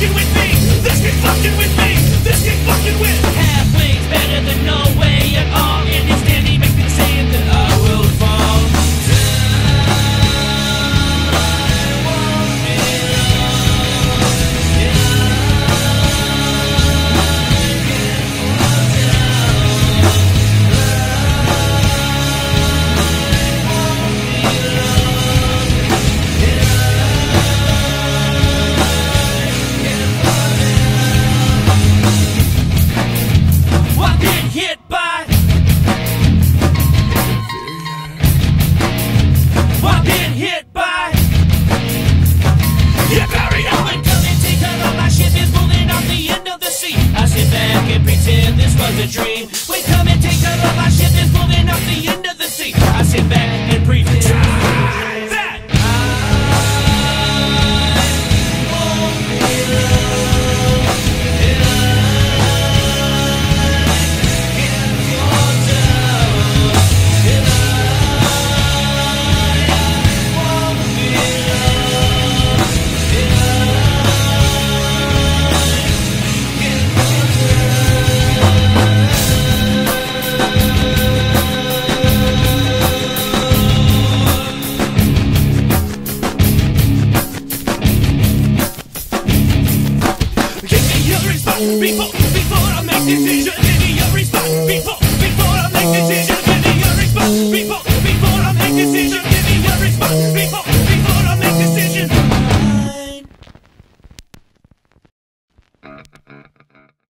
you with me? Dream. Before, before I make decisions in every spot. Before, before I make decisions.